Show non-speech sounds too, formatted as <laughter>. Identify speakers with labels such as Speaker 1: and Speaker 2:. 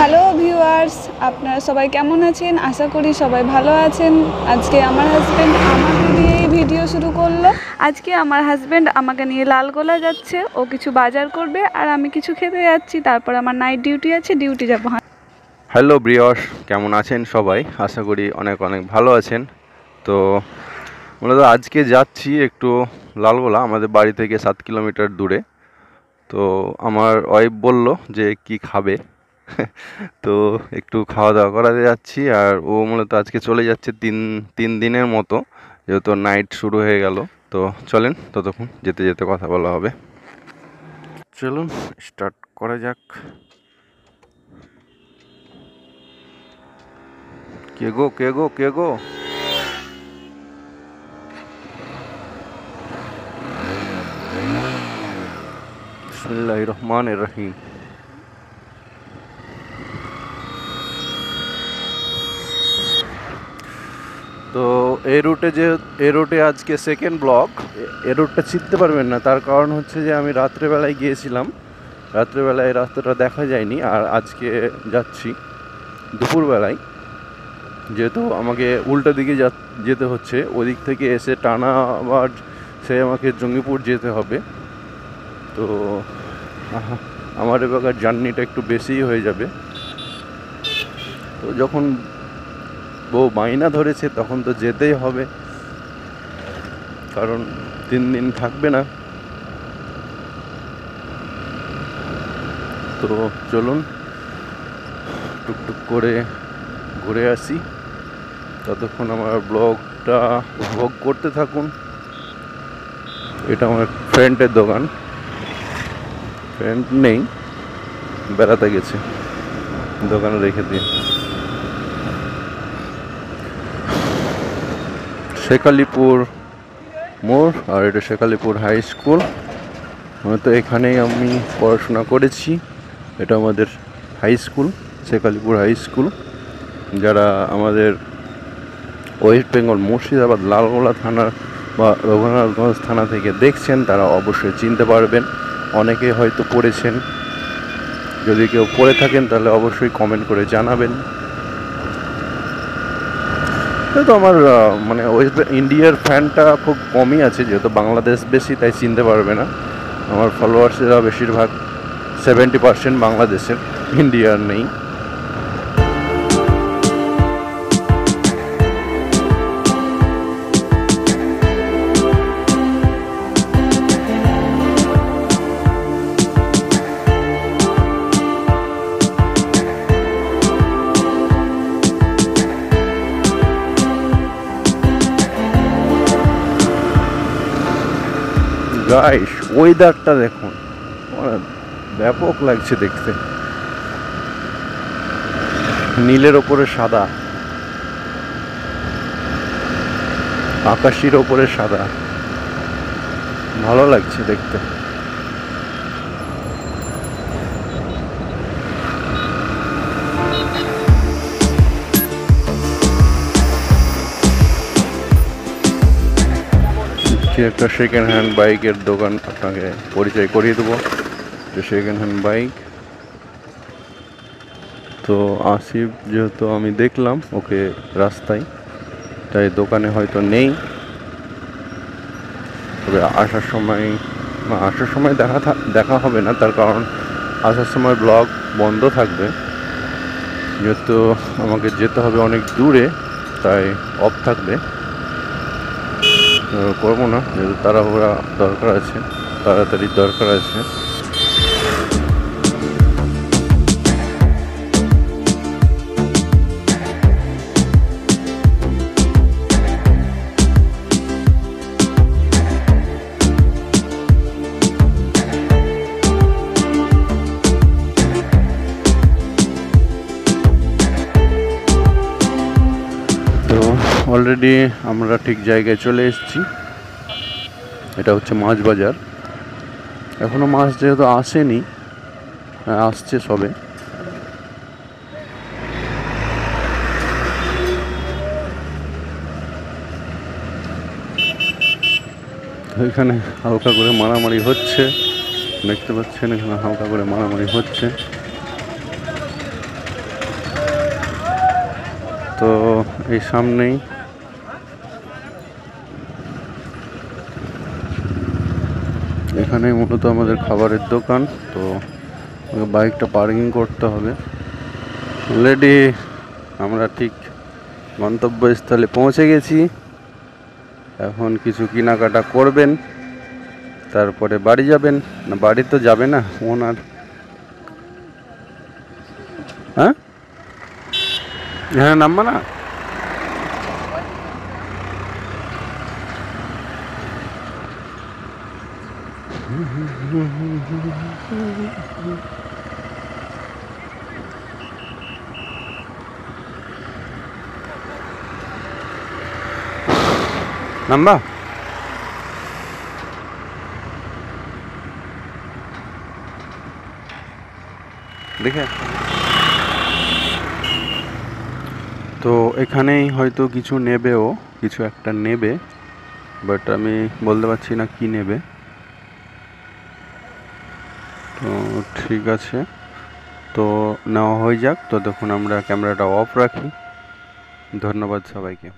Speaker 1: Hello viewers আপনারা সবাই কেমন আছেন? আশা করি সবাই ভালো আছেন। আজকে আমার হাজব্যান্ড আমাকে নিয়েই ভিডিও শুরু করল। আজকে আমার হাজব্যান্ড আমাকে নিয়ে লালগোলা যাচ্ছে। ও কিছু বাজার করবে আর আমি কিছু খেতে যাচ্ছি। তারপর আমার নাইট ডিউটি আছে ডিউটি যাব।
Speaker 2: হ্যালো ব্রিয়স কেমন আছেন সবাই? আশা করি অনেক অনেক ভালো আছেন। তো মূলত আজকে যাচ্ছি একটু লালগোলা আমাদের বাড়ি থেকে সাত কিলোমিটার দূরে। তো আমার ওয়াইফ বলল যে, কি খাবে? <laughs> তো একটু খাওয়া দাওয়া করাতে যাচ্ছি, আর ও মূলত আজকে চলে যাচ্ছে তিন তিন দিনের মতো, যেহেতু নাইট শুরু হয়ে গেল। তো চলেন ততক্ষণ যেতে যেতে কথা বলা হবে। চলুন, স্টার্ট করা যাক। কে গো কে গো কে গো? বিসমিল্লাহ রহমান রহিম। তো এই রুটে যে এই রুটে আজকে সেকেন্ড ব্লক এই রুটটা চিনতে পারবেন না, তার কারণ হচ্ছে যে আমি রাত্রেবেলায় গিয়েছিলাম। রাত্রেবেলায় রাস্তাটা দেখা যায়নি, আর আজকে যাচ্ছি দুপুরবেলায়। যেহেতু আমাকে উল্টো দিকে যেতে হচ্ছে, ওদিক থেকে এসে টানা আবার সে আমাকে জঙ্গিপুর যেতে হবে। তো আমার এবার জার্নিটা একটু বেশিই হয়ে যাবে। তো যখন বউ মাইনা ধরেছে, তখন তো যেতেই হবে। কারণ তিন দিন থাকবে না। তো চলুন, টুকটুক করে ঘুরে আসি। ততক্ষণ আমার ব্লগটা উপভোগ করতে থাকুন। এটা আমার ফ্রেন্ডের দোকান। ফ্রেন্ড নেই, বেড়াতে গেছে। দোকানে রেখে দিয়ে শেখালিপুর মোড় আর এটা শেখালিপুর হাই স্কুল। তো এখানেই আমি পড়াশোনা করেছি। এটা আমাদের high school, Shekhalipur high school. যারা আমাদের ওয়েস্ট বেঙ্গল মুর্শিদাবাদ লালগোলা থানার বা রঘুনাথগঞ্জ থানা থেকে দেখছেন, তারা অবশ্যই চিনতে পারবেন। অনেকে হয়তো পড়েছেন। যদি কেউ পড়ে থাকেন, তাহলে অবশ্যই কমেন্ট করে জানাবেন। তো আমার মানে ওয়েস্ট ইন্ডিয়ার ফ্যানটা খুব কমই আছে, যেহেতু বাংলাদেশ বেশি, তাই চিনতে পারবে না। আমার ফলোয়ার্সেরা বেশিরভাগ সেভেন্টি পার্সেন্ট বাংলাদেশের ইন্ডিয়ার নেই গাইস ওয়েদারটা দেখুন। মানে ব্যাপক লাগছে দেখতে। নীলের ওপরে সাদা। আকাশের ওপরে সাদা। ভালো লাগছে দেখতে। একটা সেকেন্ড হ্যান্ড বাইকের দোকান আপনাকে পরিচয় করিয়ে দেবো। যে সেকেন্ড হ্যান্ড বাইক। তো আসিফ যেহেতু আমি দেখলাম, ওকে রাস্তায়, তাই দোকানে হয়তো নেই। তবে আসার সময় আসার সময় দেখা দেখা হবে না, তার কারণ আসার সময় ব্লগ বন্ধ থাকবে। যেহেতু আমাকে যেতে হবে অনেক দূরে, তাই অফ থাকবে। করব না যেহেতু তাড়াহুড়া দরকার আছে তাড়াতাড়ি দরকার আছে। অলরেডি আমরা ঠিক জায়গায় চলে এসেছি। এটা হচ্ছে মাছ বাজার। এখনও মাছ যেহেতু আসেনি হ্যাঁ, আসছে সবে। এখানে হালকা করে মারামারি হচ্ছে। দেখতে পাচ্ছেন এখানে হালকা করে মারামারি হচ্ছে। তো এই সামনেই এখানেই মূলত আমাদের খাবারের দোকান, তো বাইকটা পার্কিং করতে হবে। অলরেডি আমরা ঠিক গন্তব্যস্থলে পৌঁছে গেছি। এখন কিছু কেনাকাটা করবেন, তারপরে বাড়ি যাবেন। না, বাড়ি তো যাবে না, ওনার। হ্যাঁ? হ্যাঁ নামবা না? নাম্বা দেখে তো এখানেই হয়তো কিছু নেবেও কিছু একটা নেবে বাট আমি বলতে পারছি না কি নেবে তো ঠিক আছে। তো নেওয়া হয়ে যাক। তো দেখুন, আমরা ক্যামেরাটা অফ রাখি। ধন্যবাদ সবাইকে।